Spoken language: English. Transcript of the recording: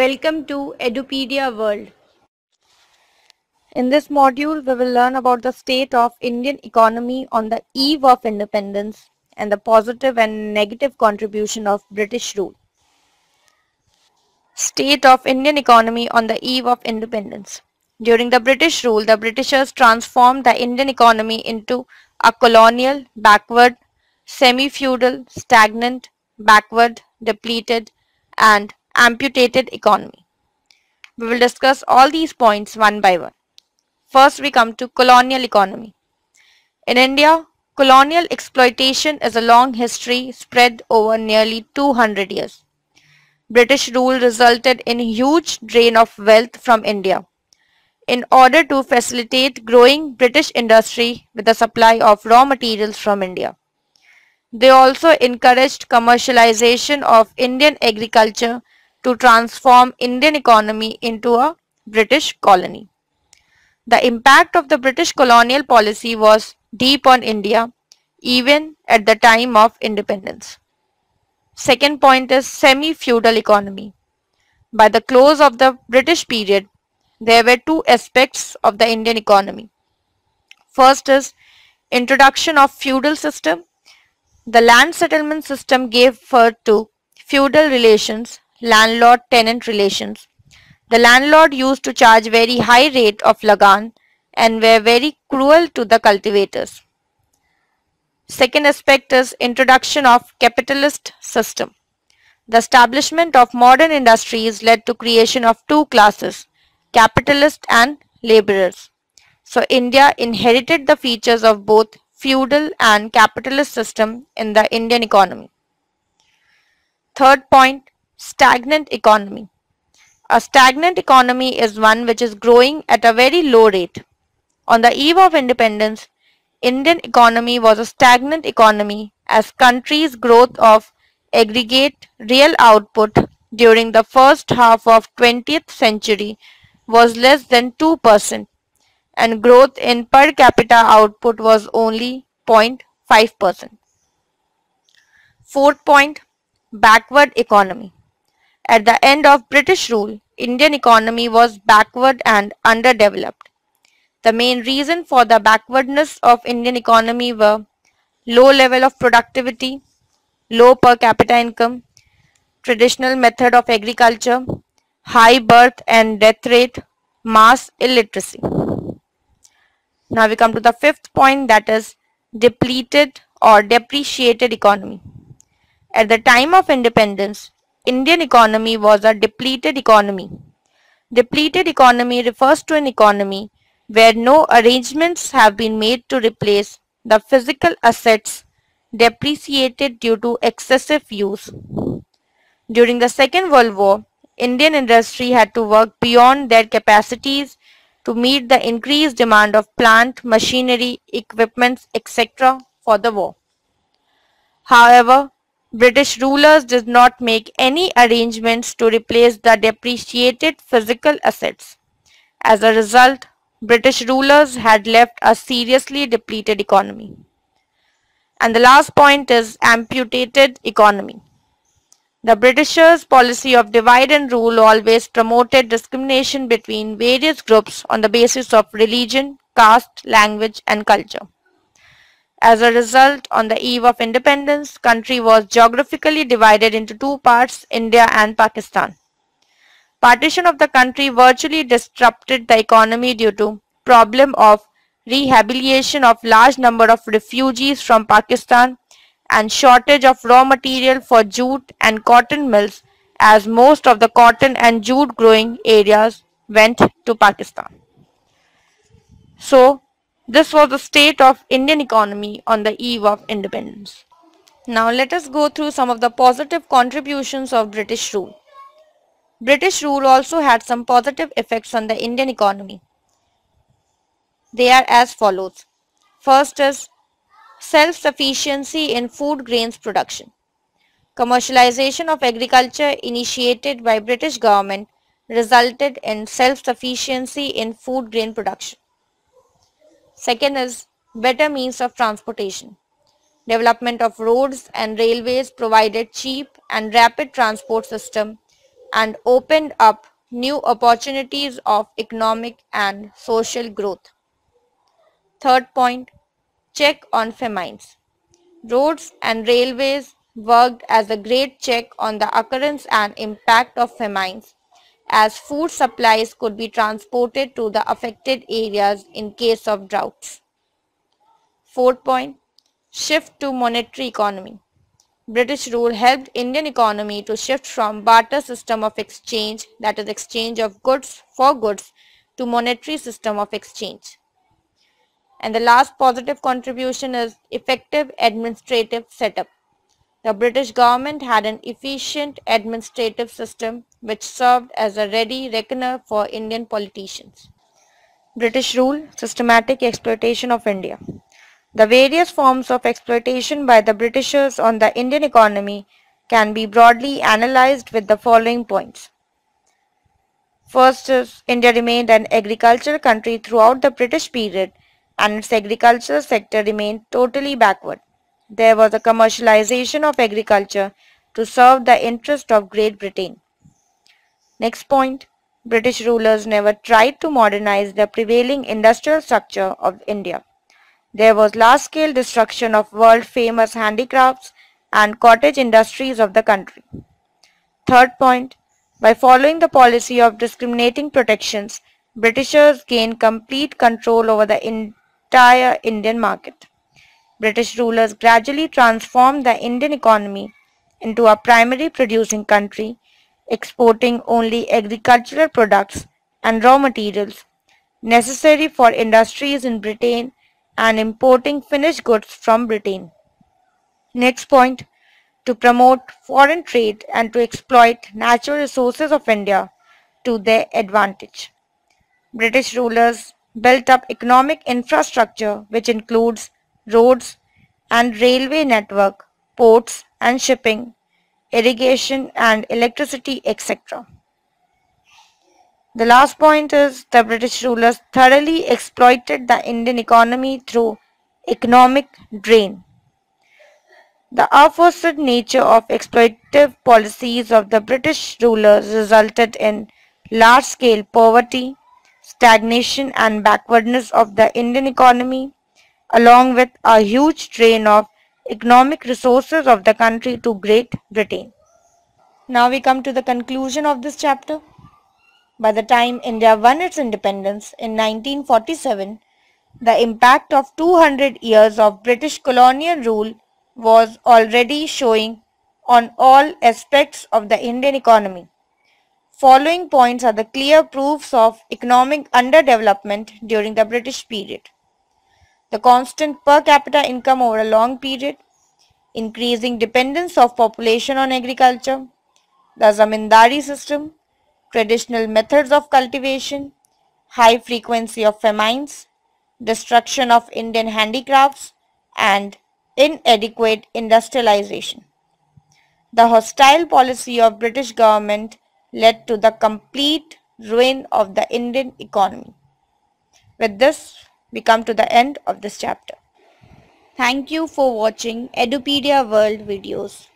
Welcome to Edupedia World. In this module, we will learn about the state of Indian economy on the eve of independence and the positive and negative contribution of British rule. State of Indian economy on the eve of independence. During the British rule, the Britishers transformed the Indian economy into a colonial, backward, semi-feudal, stagnant, backward, depleted, and amputated economy. We will discuss all these points one by one. First, we come to colonial economy. In India, colonial exploitation is a long history spread over nearly 200 years. British rule resulted in huge drain of wealth from India. In order to facilitate growing British industry with the supply of raw materials from India. They also encouraged commercialization of Indian agriculture to transform Indian economy into a British colony. The impact of the British colonial policy was deep on India even at the time of independence. Second point is semi-feudal economy. By the close of the British period, there were two aspects of the Indian economy. First is introduction of feudal system. The land settlement system gave birth to feudal relations, landlord-tenant relations. The landlord used to charge very high rate of lagan and were very cruel to the cultivators. Second aspect is introduction of capitalist system. The establishment of modern industries led to creation of two classes, capitalist and laborers. So India inherited the features of both feudal and capitalist system in the Indian economy. Third point, stagnant economy. A stagnant economy is one which is growing at a very low rate. On the eve of independence, Indian economy was a stagnant economy as country's growth of aggregate real output during the first half of 20th century was less than 2% and growth in per capita output was only 0.5%. Fourth point, backward economy. At the end of British rule, Indian economy was backward and underdeveloped. The main reason for the backwardness of Indian economy were low level of productivity, low per capita income, traditional method of agriculture, high birth and death rate, mass illiteracy. Now we come to the fifth point that is depleted or depreciated economy. At the time of independence, Indian economy was a depleted economy. Depleted economy refers to an economy where no arrangements have been made to replace the physical assets depreciated due to excessive use. During the Second World War, Indian industry had to work beyond their capacities to meet the increased demand of plant, machinery, equipments, etc. for the war. However, British rulers did not make any arrangements to replace the depreciated physical assets. As a result, British rulers had left a seriously depleted economy. And the last point is amputated economy. The Britishers' policy of divide and rule always promoted discrimination between various groups on the basis of religion, caste, language and culture. As a result, on the eve of independence, country was geographically divided into two parts, India and Pakistan. Partition of the country virtually disrupted the economy due to problem of rehabilitation of large number of refugees from Pakistan and shortage of raw material for jute and cotton mills as most of the cotton and jute growing areas went to Pakistan. So this was the state of Indian economy on the eve of independence. Now let us go through some of the positive contributions of British rule. British rule also had some positive effects on the Indian economy. They are as follows. First is self-sufficiency in food grains production. Commercialization of agriculture initiated by British government resulted in self-sufficiency in food grain production. Second is better means of transportation. Development of roads and railways provided cheap and rapid transport system and opened up new opportunities of economic and social growth. Third point, check on famines. Roads and railways worked as a great check on the occurrence and impact of famines as food supplies could be transported to the affected areas in case of droughts. Fourth point, shift to monetary economy. British rule helped Indian economy to shift from barter system of exchange that is exchange of goods for goods to monetary system of exchange. And the last positive contribution is effective administrative setup. The British government had an efficient administrative system which served as a ready reckoner for Indian politicians. British rule, systematic exploitation of India. The various forms of exploitation by the Britishers on the Indian economy can be broadly analyzed with the following points. First is India remained an agricultural country throughout the British period and its agricultural sector remained totally backward there was a commercialization of agriculture to serve the interest of Great Britain. Next point, British rulers never tried to modernize the prevailing industrial structure of India. There was large-scale destruction of world-famous handicrafts and cottage industries of the country. Third point, by following the policy of discriminating protections, Britishers gained complete control over the entire Indian market. British rulers gradually transformed the Indian economy into a primary producing country, exporting only agricultural products and raw materials necessary for industries in Britain and importing finished goods from Britain. Next point, to promote foreign trade and to exploit natural resources of India to their advantage. British rulers built up economic infrastructure which includes roads and railway network, ports and shipping, irrigation and electricity, etc. The last point is the British rulers thoroughly exploited the Indian economy through economic drain. The aforesaid nature of exploitative policies of the British rulers resulted in large-scale poverty, stagnation and backwardness of the Indian economy, along with a huge drain of economic resources of the country to Great Britain. Now we come to the conclusion of this chapter. By the time India won its independence in 1947, the impact of 200 years of British colonial rule was already showing on all aspects of the Indian economy. Following points are the clear proofs of economic underdevelopment during the British period the constant per capita income over a long period, increasing dependence of population on agriculture, the zamindari system, traditional methods of cultivation, high frequency of famines, destruction of Indian handicrafts, and inadequate industrialization. The hostile policy of British government led to the complete ruin of the Indian economy. With this, we come to the end of this chapter. Thank you for watching Edupedia World videos.